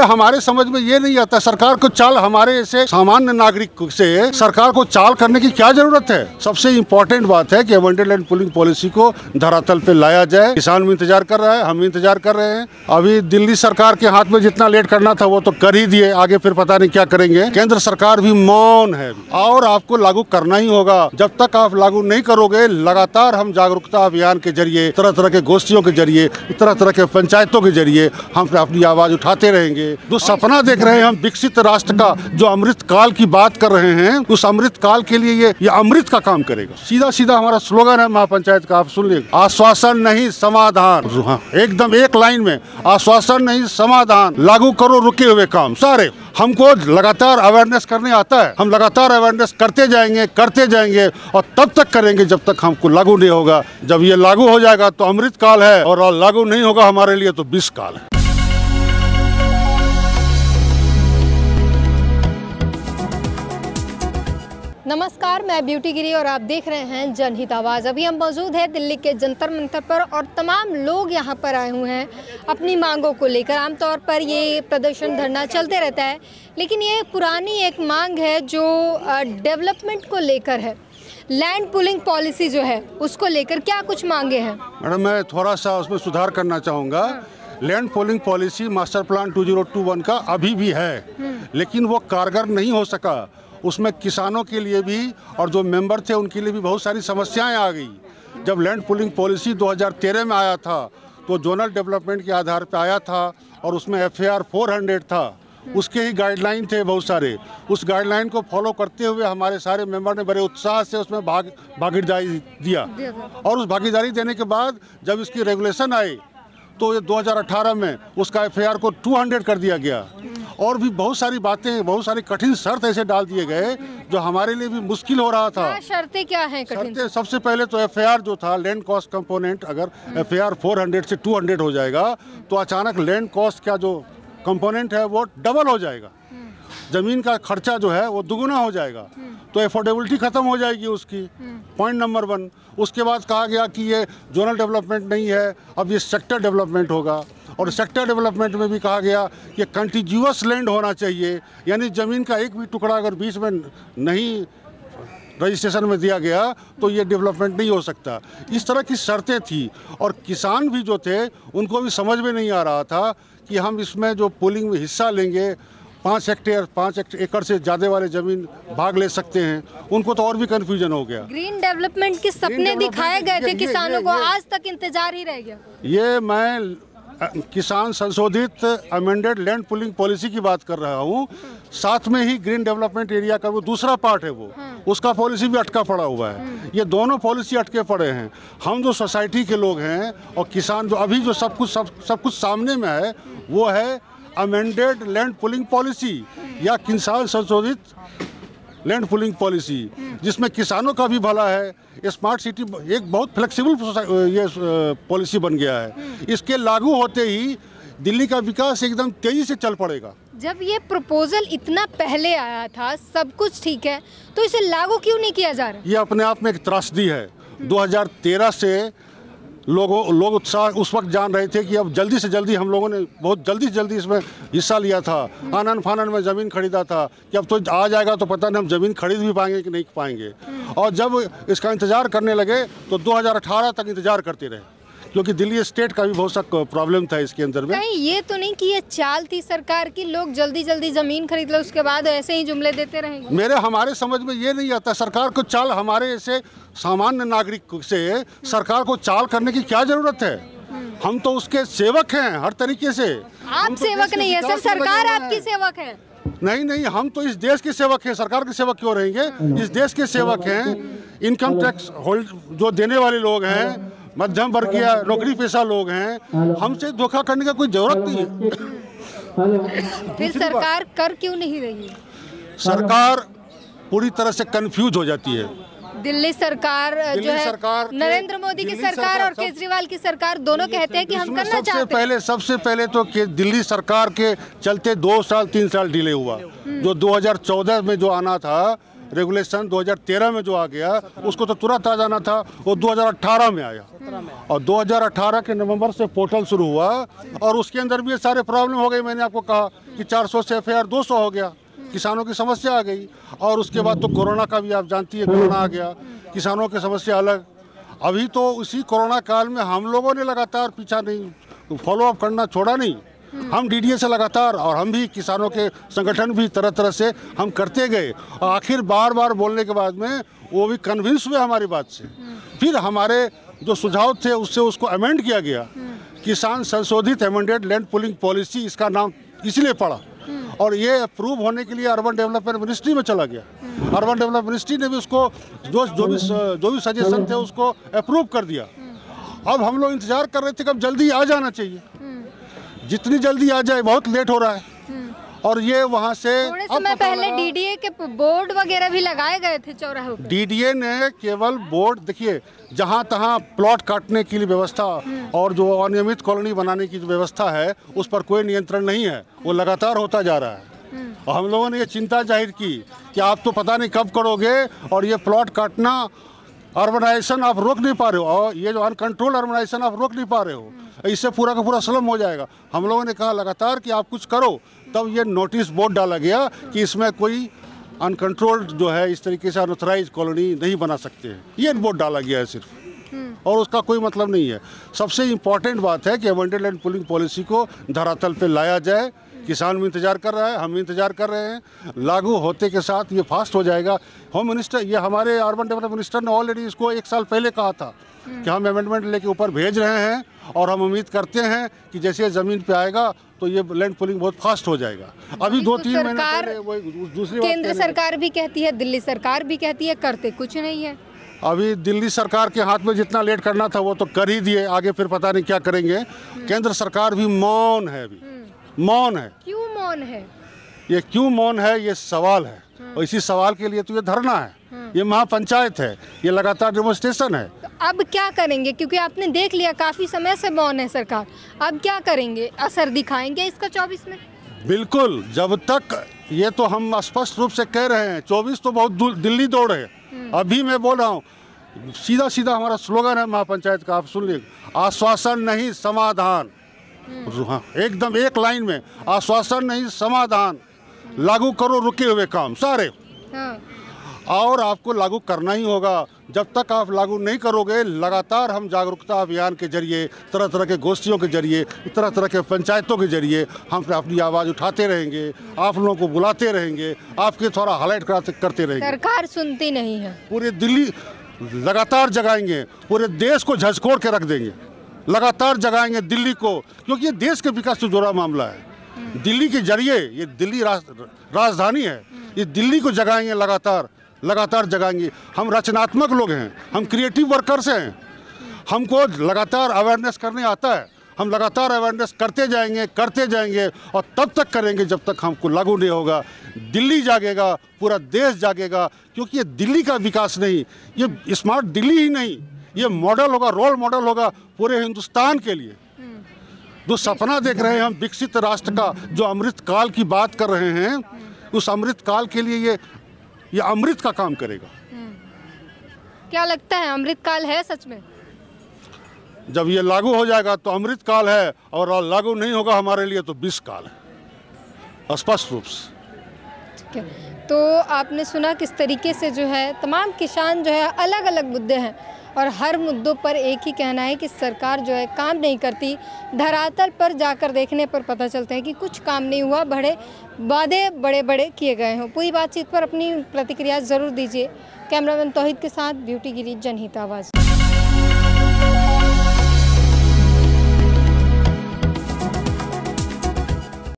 हमारे समझ में ये नहीं आता, सरकार को चाल हमारे ऐसे सामान्य नागरिक से, सरकार को चाल करने की क्या ज़रूरत है? सबसे इम्पोर्टेंट बात है कि अबंडेंट लैंड पुलिंग पॉलिसी को धरातल पे लाया जाए। किसान भी इंतज़ार कर रहा है, हम भी इंतज़ार कर रहे हैं। अभी दिल्ली सरकार के हाथ में जितना लेट करना था, वो तो कर ही दिए, आगे फिर पता नहीं क्या करेंगे। केंद्र सरकार भी मौन है। और आपको लागू करना ही होगा। जब तक आप लागू नहीं करोगे, लगातार हम जागरूकता अभियान के ज़रिए, तरह तरह के गोष्ठियों के ज़रिए, तरह तरह के पंचायतों के ज़रिए, हम अपनी आवाज़ उठाते रहेंगे। जो सपना देख रहे हैं हम विकसित राष्ट्र का जो अमृत काल की बात कर रहे हैं उस अमृत काल के लिए ये ये अमृत का काम करेगा। सीधा सीधा हमारा स्लोगन है महापंचायत का आप सुन लीजिए। आश्वासन नहीं समाधान। हाँ, एकदम एक लाइन में आश्वासन नहीं समाधान। लागू करो रुके हुए काम। सारे हमको लगातार अवेयरनेस करने आता है। हम लगातार अवेयरनेस करते जाएँगे करते जाएँगे और तब तक करेंगे जब तक हमको लागू नहीं होगा। जब ये लागू हो जाएगा तो अमृत काल है और लागू नहीं होगा हमारे लिए तो विष काल है। नमस्कार मैं ब्यूटी गिरी और आप देख रहे हैं जनहित आवाज़। अभी हम मौजूद हैं दिल्ली के जंतर मंतर पर और तमाम लोग यहाँ पर आए हुए हैं अपनी मांगों को लेकर। आमतौर पर ये प्रदर्शन धरना चलते रहता है लेकिन ये पुरानी एक मांग है जो डेवलपमेंट को लेकर है। लैंड पुलिंग पॉलिसी जो है उसको लेकर क्या कुछ मांगे हैं? मैडम मैं थोड़ा सा उसमें सुधार करना चाहूँगा। Land pooling policy master plan 2021 का अभी भी है लेकिन वो कारगर नहीं हो सका। उसमें किसानों के लिए भी और जो मेंबर थे उनके लिए भी बहुत सारी समस्याएँ आ गई। जब लैंड पुलिंग पॉलिसी 2013 में आया था तो जोनल डेवलपमेंट के आधार पर आया था और उसमें एफ़ ए आर था। उसके ही गाइडलाइन थे बहुत सारे। उस गाइडलाइन को फॉलो करते हुए हमारे सारे मेंबर ने बड़े उत्साह से उसमें भाग भागीदारी दिया। और उस भागीदारी देने के बाद जब इसकी रेगुलेशन आई तो ये 2018 में उसका एफ़ को 200 कर दिया गया। और भी बहुत सारी बातें बहुत सारी कठिन शर्त ऐसे डाल दिए गए जो हमारे लिए भी मुश्किल हो रहा था। शर्तें क्या हैं कठिन? शर्तें सबसे पहले तो एफ़ जो था लैंड कॉस्ट कंपोनेंट अगर एफ़ आई 400 से 200 हो जाएगा तो अचानक लैंड कॉस्ट का जो कंपोनेंट है वो डबल हो जाएगा। ज़मीन का खर्चा जो है वो दुगुना हो जाएगा। तो एफोर्डेबिलिटी ख़त्म हो जाएगी उसकी। पॉइंट नंबर वन उसके बाद कहा गया कि ये जोनल डेवलपमेंट नहीं है, अब ये सेक्टर डेवलपमेंट होगा। और सेक्टर डेवलपमेंट में भी कहा गया कि कंटिन्यूस लैंड होना चाहिए। यानी ज़मीन का एक भी टुकड़ा अगर बीच में नहीं रजिस्ट्रेशन में दिया गया तो ये डेवलपमेंट नहीं हो सकता। इस तरह की शर्तें थी। और किसान भी जो थे, उनको भी समझ में नहीं आ रहा था कि हम इसमें जो पोलिंग में हिस्सा लेंगे पाँच हेक्टेयर पाँच एकड़ से ज़्यादा वाले ज़मीन भाग ले सकते हैं। उनको तो और भी कन्फ्यूज़न हो गया। ग्रीन डेवलपमेंट के सपने दिखाए गए थे किसानों को आज तक इंतज़ार ही रह गया। ये मैं किसान संशोधित अमेंडेड लैंड पुलिंग पॉलिसी की बात कर रहा हूँ। साथ में ही ग्रीन डेवलपमेंट एरिया का वो दूसरा पार्ट है वो। उसका पॉलिसी भी अटका पड़ा हुआ है। ये दोनों पॉलिसी अटके पड़े हैं। हम जो सोसाइटी के लोग हैं और किसान जो अभी जो सब कुछ सब सब कुछ सामने में है वो है अमेंडेड लैंड पुलिंग पॉलिसी या किसान संशोधित लैंड पुलिंग पॉलिसी जिसमें किसानों का भी भला है। स्मार्ट सिटी एक बहुत फ्लेक्सिबल ये पॉलिसी बन गया है। इसके लागू होते ही दिल्ली का विकास एकदम तेज़ी से चल पड़ेगा। जब ये प्रपोजल इतना पहले आया था सब कुछ ठीक है तो इसे लागू क्यों नहीं किया जा रहा? ये अपने आप में एक त्रासदी है। 2013 से लोगों लोग उत्साह उस वक्त जान रहे थे कि अब जल्दी से जल्दी हम लोगों ने बहुत जल्दी से जल्दी इसमें हिस्सा लिया था। आनन फानन में ज़मीन खरीदा था कि अब तो आ जाएगा तो पता नहीं हम ज़मीन खरीद भी पाएँगे कि नहीं पाएँगे। और जब इसका इंतज़ार करने लगे तो 2018 तक इंतज़ार करते रहे। क्योंकि दिल्ली स्टेट का भी बहुत सा प्रॉब्लम था इसके अंदर में। नहीं ये तो नहीं कि ये चाल थी सरकार की लोग जल्दी जल्दी ज़मीन खरीद लो उसके बाद ऐसे ही जुमले देते रहेंगे। मेरे हमारे समझ में ये नहीं आता सरकार को चाल हमारे ऐसे सामान्य नागरिक से सरकार को चाल करने की क्या ज़रूरत है? हम तो उसके सेवक हैं हर तरीके से। आप तो सेवक नहीं है सर सरकार आपकी सेवक है। नहीं नहीं हम तो इस देश के सेवक हैं सरकार के सेवक क्यों रहेंगे? इस देश के सेवक हैं इनकम टैक्स होल्ड जो देने वाले लोग हैं मध्यम वर्गीय नौकरी पेशा लोग हैं। हमसे धोखा करने का कोई ज़रूरत नहीं है। फिर सरकार कर क्यों नहीं रही? सरकार पूरी तरह से कंफ्यूज हो जाती है। दिल्ली सरकार दिल्ली जो है सरकार नरेंद्र मोदी की सरकार और केजरीवाल की सरकार दोनों कहते हैं कि हम करना चाहते हैं। पहले सबसे पहले तो दिल्ली सरकार के चलते दो साल तीन साल डिले हुआ। जो 2014 में जो आना था रेगुलेशन 2013 में जो आ गया, उसको तो तुरंत आ जाना था वो 2018 में आया। और 2018 के नवंबर से पोर्टल शुरू हुआ और उसके अंदर भी ये सारे प्रॉब्लम हो गए। मैंने आपको कहा कि 400 से एफ़ आई हो गया, किसानों की समस्या आ गई। और उसके बाद तो कोरोना का भी आप जानती है, कोरोना आ गया, किसानों की समस्या अलग। अभी तो उसी कोरोना काल में हम लोगों ने लगातार पीछा नहीं फॉलोअप करना छोड़ा नहीं। हम डीडीए से लगातार और हम भी किसानों के संगठन भी तरह तरह से हम करते गए। और आखिर बार बार बोलने के बाद में वो भी कन्विंस हुए हमारी बात से। फिर हमारे जो सुझाव थे उससे उसको अमेंड किया गया। किसान संशोधित अमेंडेड लैंड पुलिंग पॉलिसी इसका नाम इसलिए पड़ा। और ये अप्रूव होने के लिए अर्बन डेवलपमेंट मिनिस्ट्री में चला गया। अर्बन डेवलपमेंट मिनिस्ट्री ने भी उसको जो जो भी जो भी सजेशन थे उसको अप्रूव कर दिया। अब हम लोग इंतज़ार कर रहे थे कि अब जल्दी आ जाना चाहिए। जितनी जल्दी आ जाए बहुत लेट हो रहा है। और ये वहाँ से थोड़े समय पहले डीडीए के बोर्ड वगैरह भी लगाए गए थे चौराहों डीडीए ने केवल बोर्ड देखिए जहाँ तहाँ प्लॉट काटने की व्यवस्था और जो अनियमित कॉलोनी बनाने की जो व्यवस्था है उस पर कोई नियंत्रण नहीं है। वो लगातार होता जा रहा है। और हम लोगों ने ये चिंता ज़ाहिर की कि आप तो पता नहीं कब करोगे और ये प्लॉट काटना अर्बनाइजेशन आप रोक नहीं पा रहे हो। और ये जो अनकंट्रोल अर्बनाइजेशन आप रोक नहीं पा रहे हो। इससे पूरा का पूरा स्लम हो जाएगा। हम लोगों ने कहा लगातार कि आप कुछ करो। तब ये नोटिस बोर्ड डाला गया कि इसमें कोई अनकंट्रोल्ड जो है इस तरीके से अनऑथराइज कॉलोनी नहीं बना सकते हैं। ये बोर्ड डाला गया है सिर्फ़। और उसका कोई मतलब नहीं है। सबसे इंपॉर्टेंट बात है कि अवेंटेड लैंड पुलिंग पॉलिसी को धरातल पर लाया जाए। किसान भी इंतज़ार कर रहा है हम भी इंतज़ार कर रहे हैं। लागू होते के साथ ये फास्ट हो जाएगा। होम मिनिस्टर ये हमारे अर्बन डेवलपमेंट मिनिस्टर ने ऑलरेडी इसको एक साल पहले कहा था कि हम अमेंडमेंट लेके ऊपर भेज रहे हैं और हम उम्मीद करते हैं कि जैसे ये ज़मीन पे आएगा तो ये लैंड पुलिंग बहुत फास्ट हो जाएगा। अभी दो तो तीन महीने पहले वो दूसरी केंद्र सरकार भी कहती है दिल्ली सरकार भी कहती है करते कुछ नहीं है। अभी दिल्ली सरकार के हाथ में जितना लेट करना था वो तो कर ही दिए आगे फिर पता नहीं क्या करेंगे। केंद्र सरकार भी मौन है अभी। मौन है। क्यों मौन है? ये क्यों मौन है ये सवाल है। और इसी सवाल के लिए तो ये धरना है। ये महापंचायत है ये लगातार डेमोन्स्ट्रेशन है। तो अब क्या करेंगे? क्योंकि आपने देख लिया काफ़ी समय से मौन है सरकार। अब क्या करेंगे? असर दिखाएँगे इसका चौबीस में? बिल्कुल जब तक ये तो हम स्पष्ट रूप से कह रहे हैं चौबीस तो बहुत दिल्ली दौड़ है। अभी मैं बोल रहा हूँ सीधा सीधा हमारा स्लोगन है महापंचायत का आप सुन लीजिए। आश्वासन नहीं समाधान। हाँ, एकदम एक लाइन में आश्वासन नहीं समाधान। लागू करो रुके हुए काम सारे। हाँ। और आपको लागू करना ही होगा। जब तक आप लागू नहीं करोगे लगातार हम जागरूकता अभियान के ज़रिए तरह तरह के गोष्ठियों के ज़रिए तरह तरह के पंचायतों के ज़रिए हम अपनी आवाज़ उठाते रहेंगे आप लोगों को बुलाते रहेंगे आपके थोड़ा हाईलाइट कराते करते रहेंगे। सरकार सुनती नहीं है। पूरे दिल्ली लगातार जगाएँगे पूरे देश को झंझकोड़ के रख देंगे। लगातार जगाएँगे दिल्ली को क्योंकि ये देश के विकास से जुड़ा मामला है। दिल्ली के ज़रिए ये दिल्ली राज, राजधानी है ये दिल्ली को जगाएँगे लगातार लगातार जगाएँगे। हम रचनात्मक लोग हैं हम क्रिएटिव वर्कर्स हैं। हमको लगातार अवेयरनेस करने आता है। हम लगातार अवेयरनेस करते जाएँगे करते जाएँगे और तब तक करेंगे जब तक हमको लागू नहीं होगा। दिल्ली जागेगा पूरा देश जागेगा क्योंकि ये दिल्ली का विकास नहीं ये स्मार्ट दिल्ली ही नहीं। ये मॉडल होगा रोल मॉडल होगा पूरे हिंदुस्तान के लिए। जो सपना देख रहे हैं हम विकसित राष्ट्र का जो अमृत काल की बात कर रहे हैं उस अमृत काल के लिए ये ये अमृत का काम करेगा। क्या लगता है अमृत काल है सच में? जब ये लागू हो जाएगा तो अमृत काल है और लागू नहीं होगा हमारे लिए तो विष काल है। स्पष्ट रूप से। ठीक है। तो आपने सुना किस तरीके से जो है तमाम किसान जो है अलग अलग मुद्दे हैं। और हर मुद्दों पर एक ही कहना है कि सरकार जो है काम नहीं करती। धरातल पर जाकर देखने पर पता चलता है कि कुछ काम नहीं हुआ, बड़े वादे बड़े बड़े किए गए हों। पूरी बातचीत पर अपनी प्रतिक्रिया ज़रूर दीजिए। कैमरामैन तोहिद के साथ ब्यूटी गिरी जनहित आवाज़।